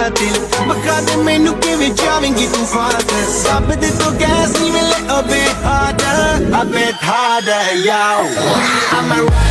ਕਾਤਿਲ ਬਖਾ ਦੇ ਮੈਨੂੰ ਕਿਵੇਂ ਚਾਵੇਂਗੀ ਤੂੰ ਫਾਸਲ ਸਭ ਦੇ ਤੋਂ ਗੈਸ ਨਹੀਂ ਮਿਲੇ ਅਬੇ harder a bit harder yo I'm